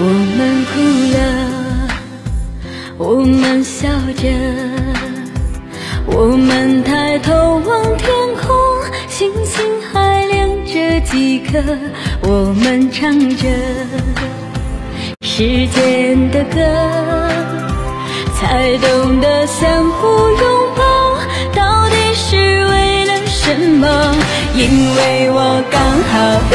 我们哭了，我们笑着，我们抬头望天空，星星还亮着几颗。我们唱着时间的歌，才懂得相互拥抱，到底是为了什么？因为我刚好遇，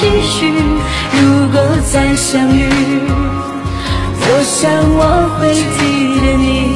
继续如果再相遇我想我会记得你。